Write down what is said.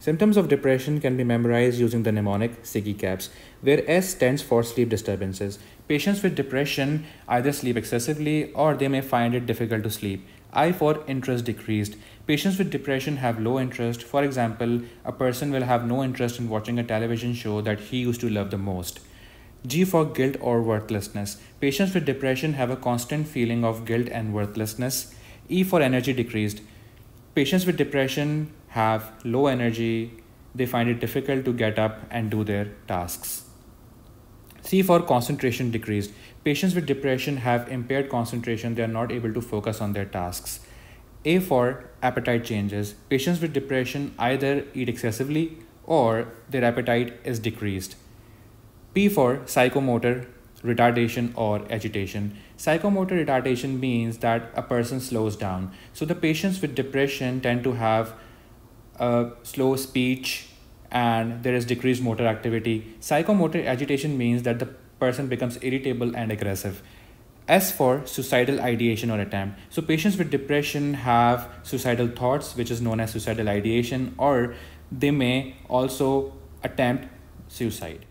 Symptoms of depression can be memorized using the mnemonic SIGECAPS, where S stands for sleep disturbances. Patients with depression either sleep excessively or they may find it difficult to sleep. I for interest decreased. Patients with depression have low interest. For example, a person will have no interest in watching a television show that he used to love the most. G for guilt or worthlessness. Patients with depression have a constant feeling of guilt and worthlessness. E for energy decreased. Patients with depression have low energy, they find it difficult to get up and do their tasks. C for concentration decreased. Patients with depression have impaired concentration, they are not able to focus on their tasks. A for appetite changes. Patients with depression either eat excessively or their appetite is decreased. P for psychomotor retardation or agitation. Psychomotor retardation means that a person slows down. So the patients with depression tend to have slow speech and there is decreased motor activity. Psychomotor agitation means that the person becomes irritable and aggressive. S for suicidal ideation or attempt. So patients with depression have suicidal thoughts, which is known as suicidal ideation, or they may also attempt suicide.